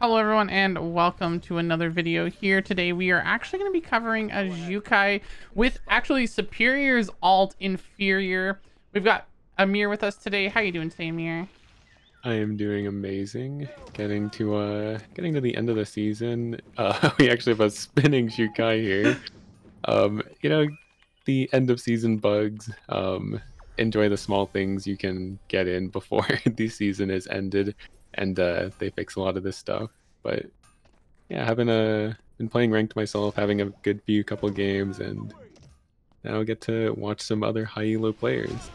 Hello everyone and welcome to another video here. Today we are actually going to be covering a Xiukai with actually Superior's alt Inferior. We've got Ameer with us today. How you doing today, Ameer? I am doing amazing. Getting to uh getting to the end of the season. Uh we actually have a spinning Xiukai here. Um, you know, the end of season bugs. Um enjoy the small things you can get in before the season is ended and uh, they fix a lot of this stuff. But yeah, having a been playing ranked myself, having a good few couple games, and now I get to watch some other high elo players.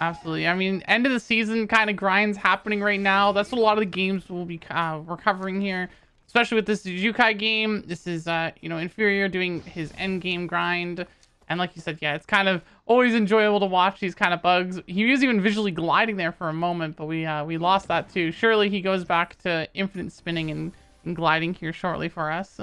Absolutely. I mean, end of the season kind of grinds happening right now. That's what a lot of the games will be uh, recovering here, especially with this Xiukai game. This is, uh, you know, Inferior doing his end game grind. And like you said, yeah, it's kind of always enjoyable to watch these kind of bugs. He was even visually gliding there for a moment, but we uh, we lost that too. Surely he goes back to infinite spinning and, and gliding here shortly for us.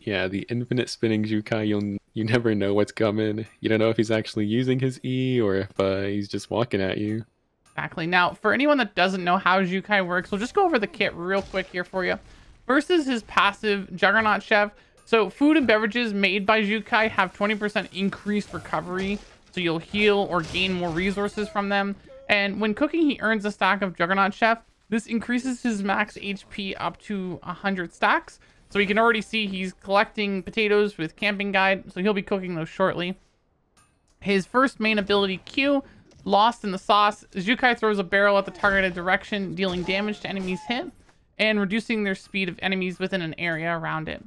Yeah, the infinite spinning Xiukai, you'll you never know what's coming. You don't know if he's actually using his E or if uh, he's just walking at you. Exactly. Now, for anyone that doesn't know how Xiukai works, we'll just go over the kit real quick here for you. Versus his passive Juggernaut Chef. So food and beverages made by Xiukai have 20% increased recovery, so you'll heal or gain more resources from them. And when cooking, he earns a stack of Juggernaut Chef. This increases his max HP up to 100 stacks. So we can already see he's collecting potatoes with Camping Guide, so he'll be cooking those shortly. His first main ability, Q, Lost in the Sauce. Xiukai throws a barrel at the targeted direction, dealing damage to enemies hit, and reducing their speed of enemies within an area around it.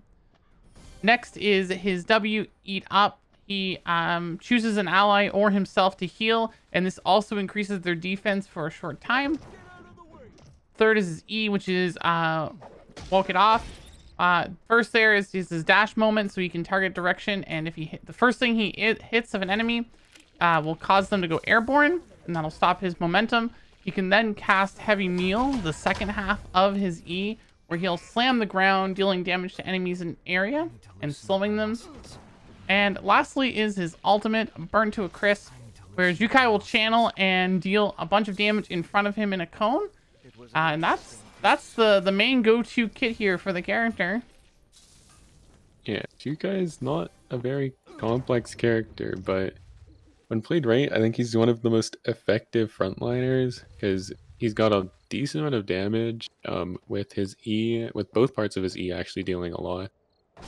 Next is his W, Eat Up. He um, chooses an ally or himself to heal, and this also increases their defense for a short time. Third is his E, which is uh, Walk It Off. Uh, first there is, is his dash moment, so he can target direction, and if he hit the first thing he hits of an enemy uh, will cause them to go airborne, and that'll stop his momentum. He can then cast Heavy Meal, the second half of his E, where he'll slam the ground, dealing damage to enemies in area and slowing them. And lastly is his ultimate, Burn to a Crisp, where Xiukai will channel and deal a bunch of damage in front of him in a cone. Uh, and that's that's the, the main go-to kit here for the character. Yeah, Xiukai is not a very complex character, but when played right, I think he's one of the most effective frontliners because he's got a decent amount of damage um, with his E, with both parts of his E actually dealing a lot.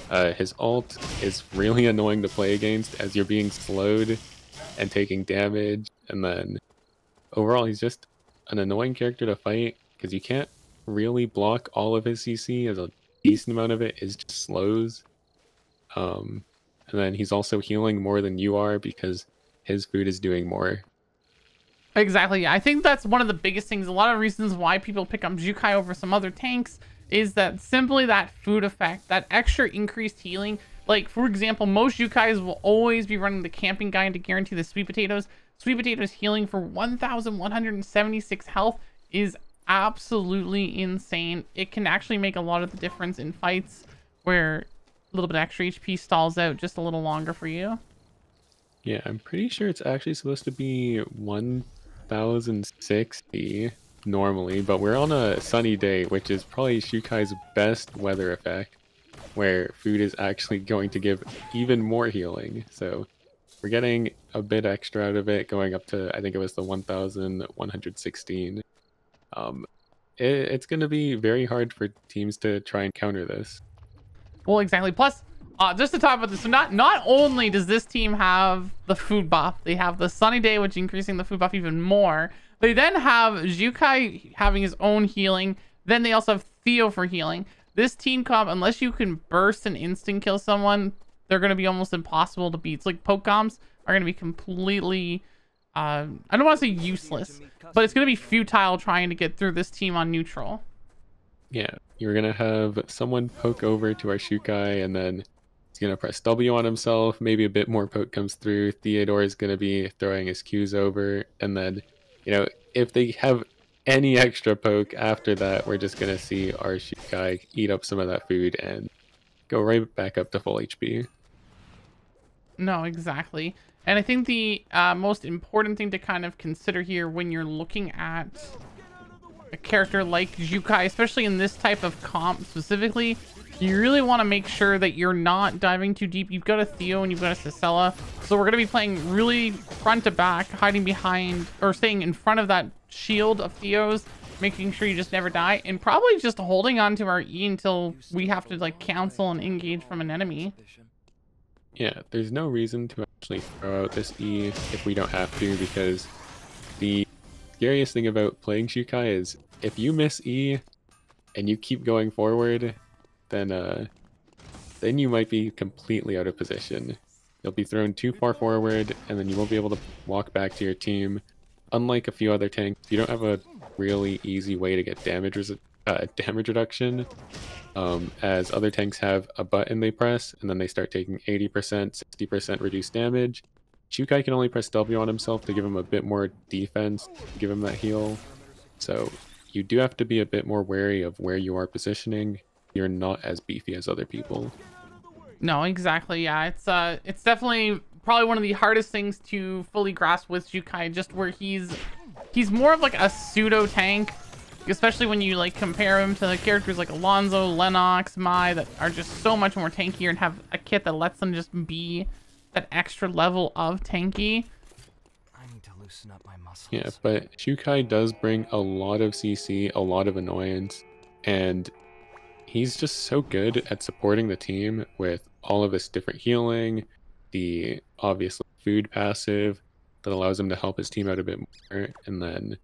Uh, his alt is really annoying to play against as you're being slowed and taking damage. And then overall, he's just an annoying character to fight because you can't really block all of his CC as a decent amount of it is just slows. Um, and then he's also healing more than you are because his food is doing more. Exactly. I think that's one of the biggest things. A lot of reasons why people pick up Xiukai over some other tanks is that simply that food effect, that extra increased healing. Like, for example, most Xiukais will always be running the camping guide to guarantee the sweet potatoes. Sweet potatoes healing for 1,176 health is absolutely insane. It can actually make a lot of the difference in fights where a little bit extra HP stalls out just a little longer for you. Yeah, I'm pretty sure it's actually supposed to be 1,060 normally, but we're on a sunny day, which is probably Xiukai's best weather effect, where food is actually going to give even more healing. So we're getting a bit extra out of it, going up to, I think it was the 1,116. Um, it, it's going to be very hard for teams to try and counter this. Well, exactly. Plus, uh, just to talk about this, so not not only does this team have the food buff, they have the sunny day, which increasing the food buff even more. They then have Xiukai having his own healing. Then they also have Theo for healing. This team comp, unless you can burst and instant kill someone, they're going to be almost impossible to beat. It's like poke comps are going to be completely, uh, I don't want to say useless, but it's going to be futile trying to get through this team on neutral. Yeah, you're going to have someone poke over to our Xiukai and then going to press W on himself. Maybe a bit more poke comes through. Theodore is going to be throwing his Qs over and then you know, if they have any extra poke after that, we're just going to see our Xiukai eat up some of that food and go right back up to full HP. No, exactly. And I think the uh, most important thing to kind of consider here when you're looking at a character like Xiukai, especially in this type of comp specifically, you really want to make sure that you're not diving too deep. You've got a Theo and you've got a Sissela. So we're going to be playing really front to back, hiding behind or staying in front of that shield of Theo's, making sure you just never die, and probably just holding on to our E until we have to like cancel and engage from an enemy. Yeah, there's no reason to actually throw out this E if we don't have to, because the scariest thing about playing Xiukai is if you miss E and you keep going forward, then uh, then you might be completely out of position. You'll be thrown too far forward, and then you won't be able to walk back to your team. Unlike a few other tanks, you don't have a really easy way to get damage uh, damage reduction, um, as other tanks have a button they press, and then they start taking 80%, 60% reduced damage. Xiukai can only press W on himself to give him a bit more defense, give him that heal. So you do have to be a bit more wary of where you are positioning. You're not as beefy as other people. No, exactly. Yeah, it's uh, it's definitely probably one of the hardest things to fully grasp with Xiukai, just where he's he's more of like a pseudo tank, especially when you like compare him to the characters like Alonso, Lenox, Mai that are just so much more tankier and have a kit that lets them just be that extra level of tanky. I need to loosen up my muscles. Yeah, but Xiukai does bring a lot of CC, a lot of annoyance, and he's just so good at supporting the team with all of this different healing, the obviously food passive that allows him to help his team out a bit more, and then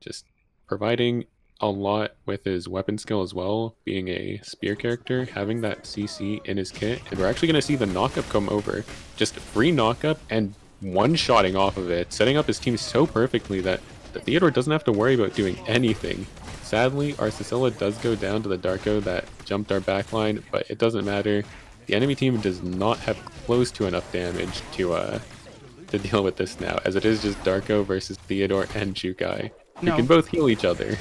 just providing a lot with his weapon skill as well, being a spear character, having that CC in his kit, and we're actually going to see the knockup come over. Just free knockup and one-shotting off of it, setting up his team so perfectly that the Theodore doesn't have to worry about doing anything. Sadly, our Sissela does go down to the Darko that jumped our backline, but it doesn't matter. The enemy team does not have close to enough damage to uh to deal with this now, as it is just Darko versus Theodore and Xiukai. No. Can both heal each other.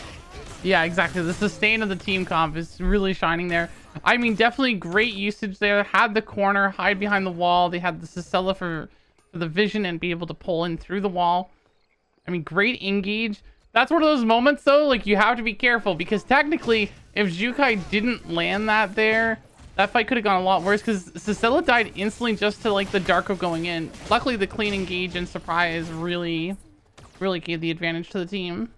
Yeah, exactly. The sustain of the team comp is really shining there. I mean, definitely great usage there. Had the corner, hide behind the wall. They had the Sissela for, for the vision and be able to pull in through the wall. I mean, great engage. That's one of those moments, though, like, you have to be careful. Because technically, if Xiukai didn't land that there, that fight could have gone a lot worse. Because Sissela died instantly just to, like, the Darko going in. Luckily, the clean engage and surprise really, really gave the advantage to the team.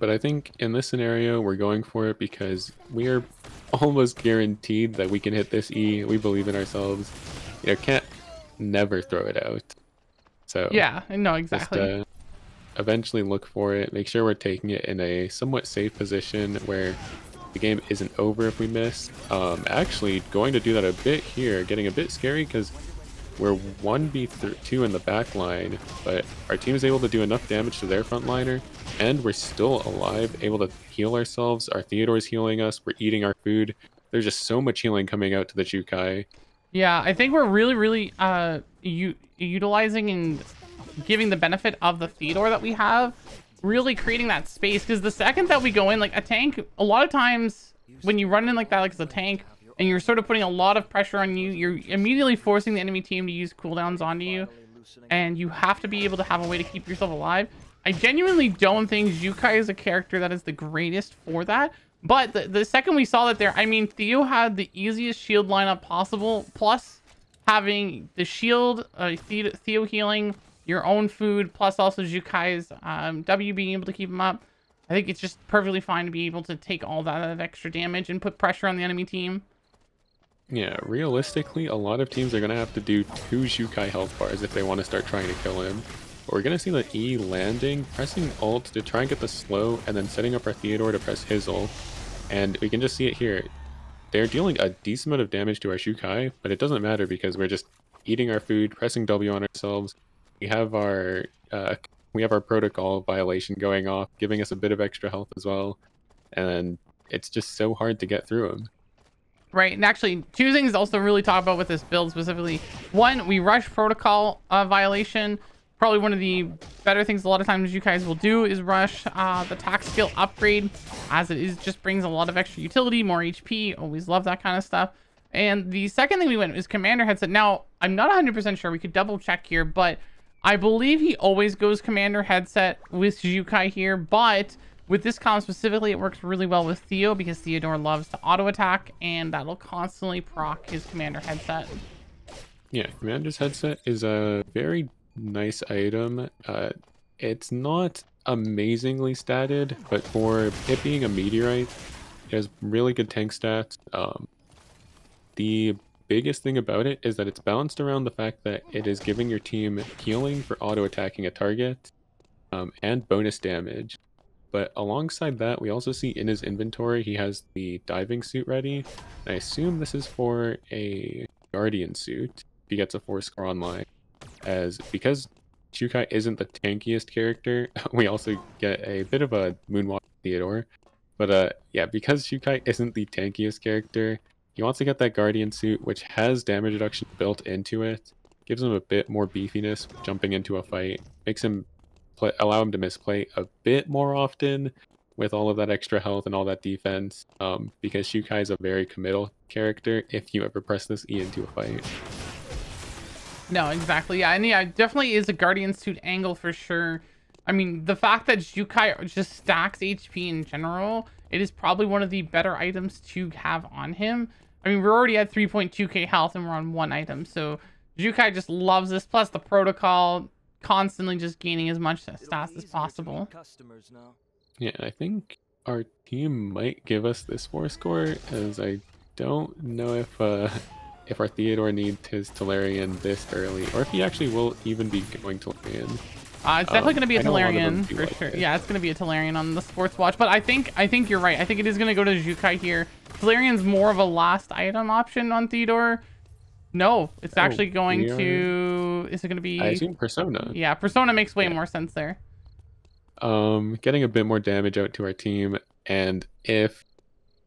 But I think in this scenario, we're going for it because we are almost guaranteed that we can hit this E. We believe in ourselves. You know, can't never throw it out. So Yeah, no, just exactly. uh, eventually look for it. Make sure we're taking it in a somewhat safe position where the game isn't over if we miss. Um, actually, going to do that a bit here, getting a bit scary because we're 1v2 in the back line, but our team is able to do enough damage to their front liner, and we're still alive, able to heal ourselves. Our Theodore's healing us, we're eating our food. There's just so much healing coming out to the Xiukai. Yeah, I think we're really, really uh, utilizing and giving the benefit of the Theodore that we have, really creating that space. Because the second that we go in, like a tank, a lot of times when you run in like that, like as a tank, and you're sort of putting a lot of pressure on you, you're immediately forcing the enemy team to use cooldowns onto you, and you have to be able to have a way to keep yourself alive. I genuinely don't think Xiukai is a character that is the greatest for that. But the, the second we saw that there, I mean, Theo had the easiest shield lineup possible, plus having the shield, uh, Theo healing, your own food, plus also Xiukai's um, W being able to keep him up. I think it's just perfectly fine to be able to take all that extra damage and put pressure on the enemy team. Yeah, realistically, a lot of teams are going to have to do two Xiukai health bars if they want to start trying to kill him. We're going to see the E landing, pressing ult to try and get the slow, and then setting up our Theodore to press his ult. And we can just see it here. They're dealing a decent amount of damage to our Xiukai, but it doesn't matter because we're just eating our food, pressing W on ourselves. We have our uh, we have our protocol violation going off, giving us a bit of extra health as well. And it's just so hard to get through them. Right, and actually, two things also really talk about with this build specifically. One, we rush protocol uh, violation. Probably one of the better things a lot of times you guys will do is rush uh, the tac skill upgrade, as it is just brings a lot of extra utility, more HP. Always love that kind of stuff. And the second thing we went is commander headset. Now, I'm not 100% sure. We could double check here, but I believe he always goes commander headset with Xiukai here, but With this comp specifically, it works really well with Theo because Theodore loves to auto attack, and that'll constantly proc his commander headset. Yeah, Commander's headset is a very nice item. Uh, it's not amazingly statted, but for it being a meteorite, it has really good tank stats. Um, the biggest thing about it is that it's balanced around the fact that it is giving your team healing for auto attacking a target um, and bonus damage. But alongside that, we also see in his inventory he has the diving suit ready. I assume this is for a guardian suit If he gets a Force Core online. As because Xiukai isn't the tankiest character, we also get a bit of a Moonwalk Theodore. But uh, yeah, because Xiukai isn't the tankiest character, he wants to get that Guardian suit, which has damage reduction built into it. Gives him a bit more beefiness jumping into a fight. Makes him play, allow him to misplay a bit more often with all of that extra health and all that defense. Um, because Xiukai is a very committal character if you ever press this E into a fight. No, exactly. Yeah, and yeah, definitely is a Guardian Suit angle for sure. I mean, the fact that Xiukai just stacks HP in general, it is probably one of the better items to have on him. I mean, we're already at 3.2k health and we're on one item, so Xiukai just loves this. Plus the protocol, constantly just gaining as much stats as possible. Yeah, I think our team might give us this Force Core, as I don't know if uh, if our Theodore needs his Tolarian this early, or if he actually will even be going Tolarian. Uh, it's definitely um, going to be a Tolarian for like sure. Yeah, it's going to be a Tolarian on the sports watch. But I think I think you're right. I think it is going to go to Xiukai here. Tolarian's more of a last item option on Theodore. No, it's oh, actually going to. Is it going to be? I assume Persona. Yeah, Persona makes way yeah. more sense there. Um, getting a bit more damage out to our team, and if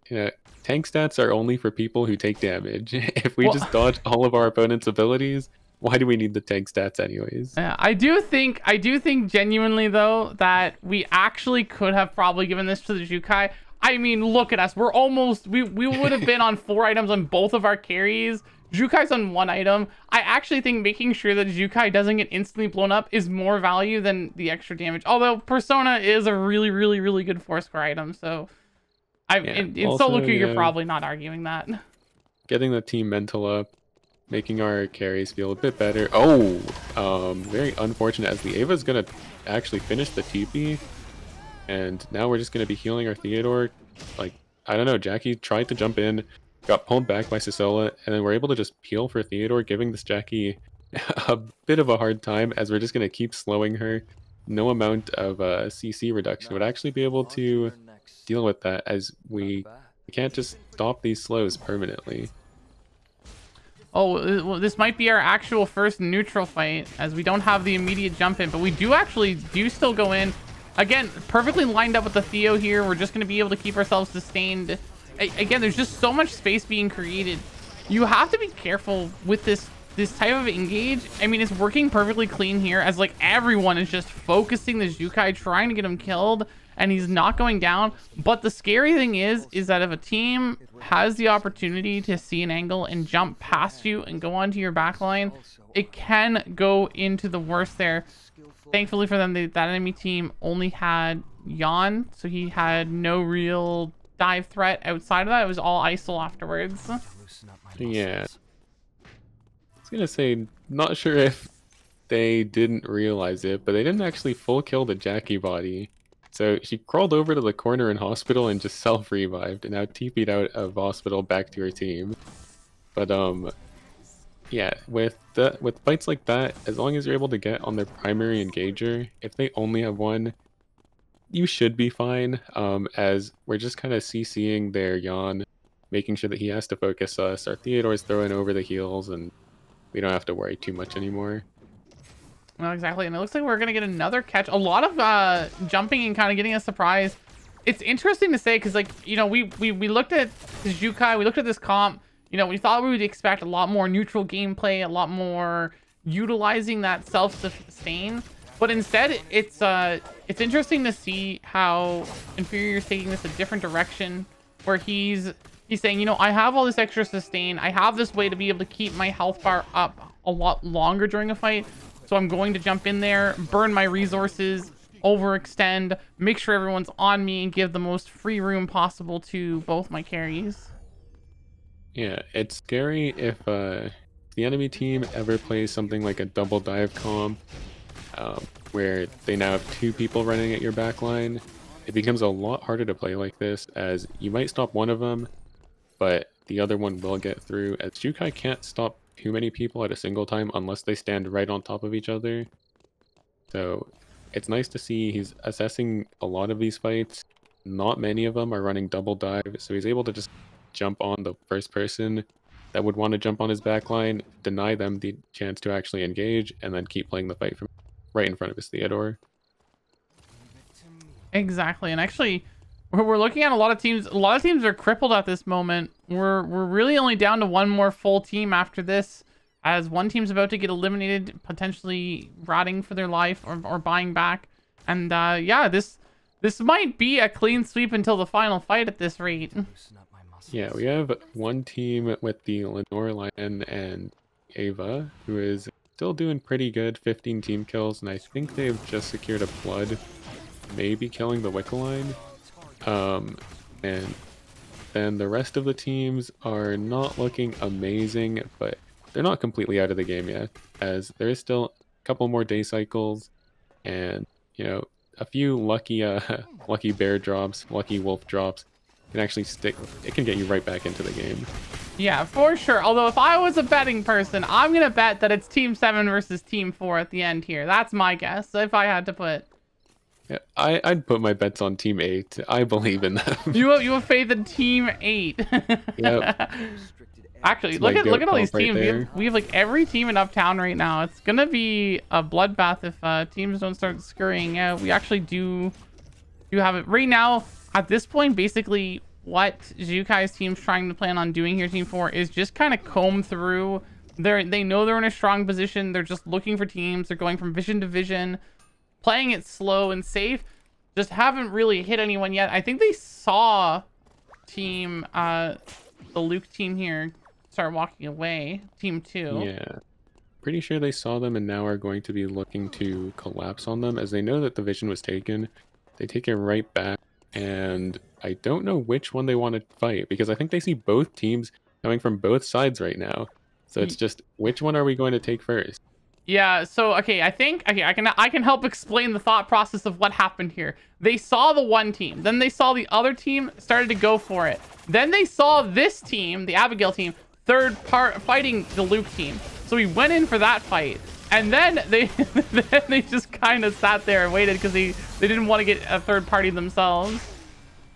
you know, tank stats are only for people who take damage. if we well, just dodge all of our opponent's abilities, why do we need the tank stats anyways? Yeah, I do think I do think genuinely though that we actually could have probably given this to the Xiukai. I mean, look at us. We're almost we we would have been on four items on both of our carries. Xiukai's on one item. I actually think making sure that Xiukai doesn't get instantly blown up is more value than the extra damage. Although Persona is a really, really, really good Force Core item, so I yeah. in, in also, solo queue, you're probably not arguing that. Getting the team mental up, making our carries feel a bit better. Oh, um, very unfortunate as the Ava's gonna actually finish the TP, and now we're just gonna be healing our Theodore. Like I don't know, Jackie tried to jump in, got pulled back by Sissela, and then we're able to just heal for Theodore, giving this Jackie a bit of a hard time as we're just gonna keep slowing her. No amount of uh, CC reduction would actually be able to deal with that as we can't just stop these slows permanently. Oh, uh, well, this might be our actual first neutral fight as we don't have the immediate jump in, but we do actually do still go in. Again, perfectly lined up with the Theo here. We're just going to be able to keep ourselves sustained. A again, there's just so much space being created. You have to be careful with this this type of engage. I mean, it's working perfectly clean here as like everyone is just focusing the Xiukai, trying to get him killed and he's not going down. But the scary thing is, is that if a team has the opportunity to see an angle and jump past you and go onto your back line, it can go into the worst there. Thankfully for them, they, that enemy team only had Yan, so he had no real dive threat outside of that. It was all ISIL afterwards. Yeah. I was gonna say, not sure if they didn't realize it, but they didn't actually full kill the Jackie body. So she crawled over to the corner in hospital and just self-revived and now TP'd out of hospital back to her team. But um yeah, with the with fights like that, as long as you're able to get on their primary engager, if they only have one, you should be fine. Um, as we're just kind of CCing their Yan, making sure that he has to focus us. Our Theodore's throwing over the heels, and we don't have to worry too much anymore. Well, exactly. And it looks like we're going to get another catch. A lot of uh, jumping and kind of getting a surprise. It's interesting to say because, like, you know, we, we, we looked at this Xiukai, we looked at this comp. You know, we thought we would expect a lot more neutral gameplay, a lot more utilizing that self-sustain. But instead, it's uh, it's interesting to see how Inferior is taking this a different direction, where he's he's saying, you know, I have all this extra sustain, I have this way to be able to keep my health bar up a lot longer during a fight, so I'm going to jump in there, burn my resources, overextend, make sure everyone's on me, and give the most free room possible to both my carries. Yeah, it's scary if uh, the enemy team ever plays something like a double dive comp, um, where they now have two people running at your backline. It becomes a lot harder to play like this, as you might stop one of them, but the other one will get through, as Xiukai can't stop too many people at a single time unless they stand right on top of each other. So it's nice to see he's assessing a lot of these fights. Not many of them are running double dive, so he's able to just jump on the first person that would want to jump on his backline, deny them the chance to actually engage, and then keep playing the fight from right in front of his Theodore. Exactly, and actually, we're looking at a lot of teams. A lot of teams are crippled at this moment. We're we're really only down to one more full team after this, as one team's about to get eliminated, potentially rotting for their life or, or buying back. And uh, yeah, this this might be a clean sweep until the final fight at this rate. Yeah, we have one team with the Lenore Lion and Ava, who is still doing pretty good, 15 team kills, and I think they've just secured a blood, maybe killing the Wickeline. Um, and then the rest of the teams are not looking amazing, but they're not completely out of the game yet, as there is still a couple more day cycles, and you know a few lucky uh, lucky bear drops, lucky wolf drops can actually stick. It can get you right back into the game. Yeah, for sure. Although if I was a betting person, I'm gonna bet that it's Team Seven versus Team Four at the end here. That's my guess. If I had to put. Yeah, I, I'd put my bets on Team 8. I believe in them. you have, you have faith in Team 8. yep. Actually, look at look at all these teams. we, have, we have like every team in Uptown right now. It's gonna be a bloodbath if uh, teams don't start scurrying out. We actually do do have it right now. At this point, basically, what Xiukai's team's trying to plan on doing here, Team Four, is just kind of comb through. They they know they're in a strong position. They're just looking for teams. They're going from vision to vision, playing it slow and safe. Just haven't really hit anyone yet. I think they saw team uh the Luke team here start walking away. Team two. Yeah. Pretty sure they saw them and now are going to be looking to collapse on them as they know that the vision was taken. They take it right back and I don't know which one they want to fight because I think they see both teams coming from both sides right now. So it's just which one are we going to take first? Yeah, so okay, I think okay, I can I can help explain the thought process of what happened here. They saw the one team, then they saw the other team started to go for it. Then they saw this team, the Abigail team, third part fighting the Luke team. So we went in for that fight. And then they then they just kind of sat there and waited because they, they didn't want to get a third party themselves.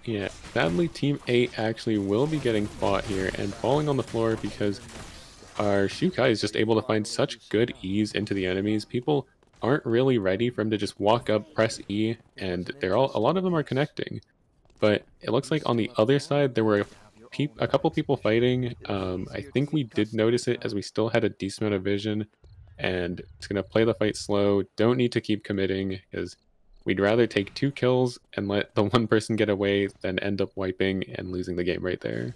Yeah, sadly Team 8 actually will be getting fought here and falling on the floor because our Xiukai is just able to find such good ease into the enemies. People aren't really ready for him to just walk up, press E, and they're all a lot of them are connecting. But it looks like on the other side there were a couple people fighting. Um, I think we did notice it as we still had a decent amount of vision. And it's going to play the fight slow. Don't need to keep committing because we'd rather take two kills and let the one person get away than end up wiping and losing the game right there.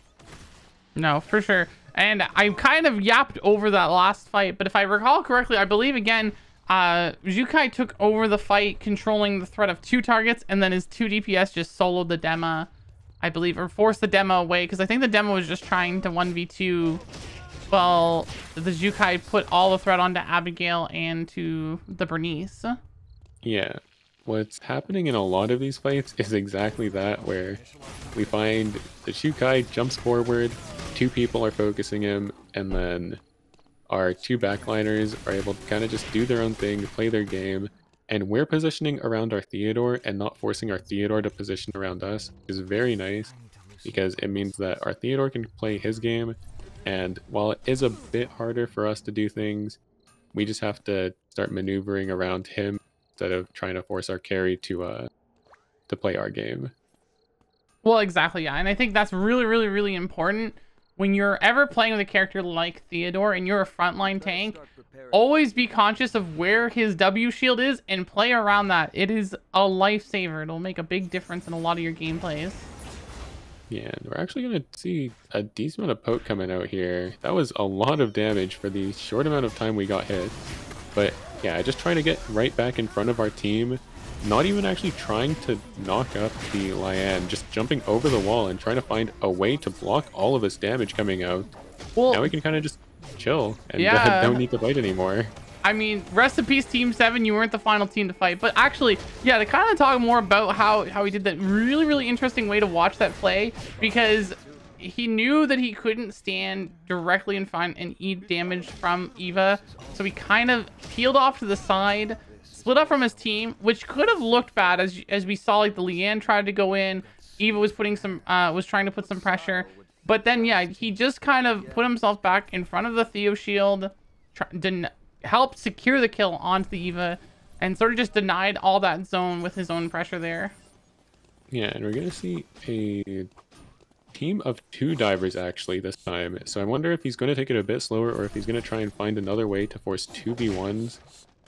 No, for sure. And I kind of yapped over that last fight, but if I recall correctly, I believe again, uh, Xiukai took over the fight, controlling the threat of two targets, and then his two DPS just soloed the demo. I believe, or force the demo away, because I think the demo was just trying to 1v2. Well, the Xiukai put all the threat onto Abigail and to the Bernice. Yeah. What's happening in a lot of these fights is exactly that, where we find the Xiukai jumps forward, two people are focusing him, and then our two backliners are able to kind of just do their own thing, play their game, and we're positioning around our Theodore and not forcing our Theodore to position around us is very nice because it means that our Theodore can play his game and while it is a bit harder for us to do things, we just have to start maneuvering around him instead of trying to force our carry to uh to play our game. Well, exactly, yeah. And I think that's really, really, really important when you're ever playing with a character like Theodore and you're a frontline tank, always be conscious of where his W shield is and play around that. It is a lifesaver. It'll make a big difference in a lot of your gameplays. Yeah, we're actually going to see a decent amount of poke coming out here. That was a lot of damage for the short amount of time we got hit. But yeah, just trying to get right back in front of our team not even actually trying to knock up the Ly Anh, just jumping over the wall and trying to find a way to block all of his damage coming out. Well, now we can kind of just chill and uh, Yeah. don't need to fight anymore. I mean, rest in peace, Team Seven. You weren't the final team to fight, but actually, yeah, to kind of talk more about how how he did that. Really, really interesting way to watch that play because he knew that he couldn't stand directly in front and eat damage from Eva, so he kind of peeled off to the side, split up from his team, which could have looked bad as as we saw like the Ly Anh tried to go in, Eva was putting some uh was trying to put some pressure, but then yeah, he just kind of put himself back in front of the Theo shield, try, didn't help secure the kill onto the Eva, and sort of just denied all that zone with his own pressure there. Yeah, and we're gonna see a team of two divers actually this time. So I wonder if he's going to take it a bit slower or if he's going to try and find another way to force 2v1s.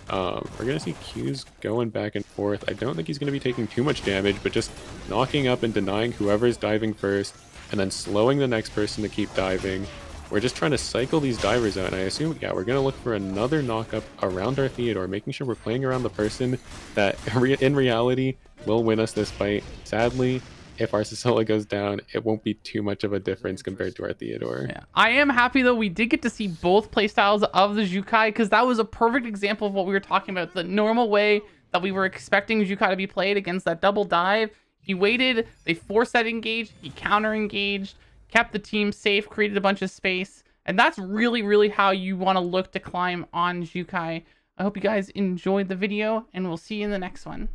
Um, we're going to see Q's going back and forth. I don't think he's going to be taking too much damage, but just knocking up and denying whoever's diving first, and then slowing the next person to keep diving. We're just trying to cycle these divers out, and I assume, yeah, we're going to look for another knockup around our Theodore, making sure we're playing around the person that, in reality, will win us this fight. Sadly, if our Sissela goes down, it won't be too much of a difference compared to our Theodore. Yeah. I am happy though we did get to see both playstyles of the Xiukai because that was a perfect example of what we were talking about. The normal way that we were expecting Xiukai to be played against that double dive. He waited, they forced that engage, he counter engaged, kept the team safe, created a bunch of space. And that's really, really how you want to look to climb on Xiukai. I hope you guys enjoyed the video and we'll see you in the next one.